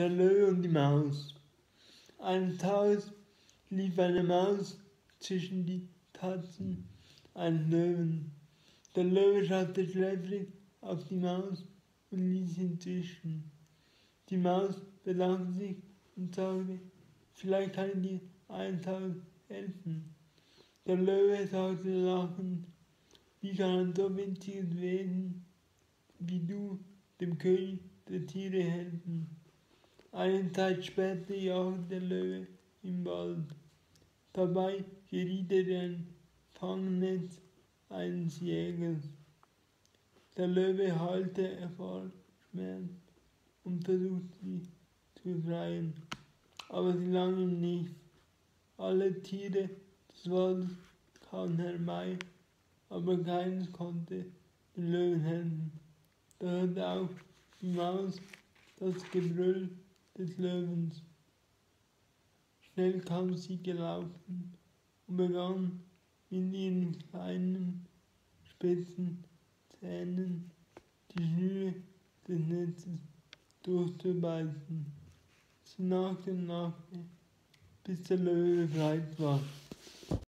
Der Löwe und die Maus. Eines Tages lief eine Maus zwischen die Tatzen eines Löwen. Der Löwe schaute schläfrig auf die Maus und ließ ihn zischen. Die Maus bedankte sich und sagte, vielleicht kann ich dir einen Tag helfen. Der Löwe sagte lachend, wie kann ein so winziges Wesen wie du dem König der Tiere helfen? Eine Zeit später jagte der Löwe im Wald. Dabei geriet er in ein Fangnetz eines Jägers. Der Löwe heilte er Schmerz und versuchte sie zu befreien, aber sie langen nicht. Alle Tiere des Waldes kamen herbei, aber keines konnte den Löwen helfen. Da hörte auch die Maus das Gebrüll des Löwens. Schnell kam sie gelaufen und begann in ihren kleinen, spitzen Zähnen die Schnüre des Netzes durchzubeißen. Sie nagte und nagte, bis der Löwe befreit war.